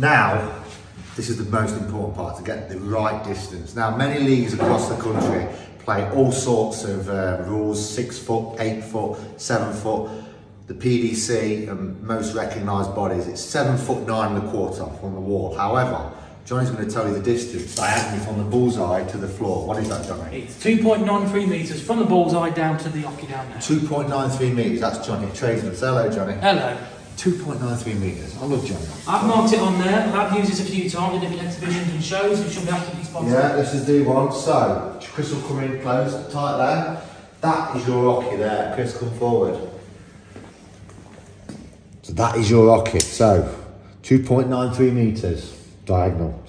Now, this is the most important part, to get the right distance. Now, many leagues across the country play all sorts of uh, rules, six foot, eight foot, seven foot. The PDC and most recognised bodies, it's seven foot nine and a quarter from the wall. However, Johnny's going to tell you the distance diagonally from the bullseye to the floor. What is that, Johnny? It's 2.93 metres from the bullseye down to the oche down there. 2.93 metres, that's Johnny, tradesman. Hello, Johnny. Hello. 2.93 metres. I love Johnny. I've marked it on there. I've used this a few times in different exhibitions and shows. It should be absolutely spot. Yeah, this is D1. So, Chris will come in close, tight there. That is your oche there. Chris, come forward. So that is your oche. So, 2.93 metres diagonal.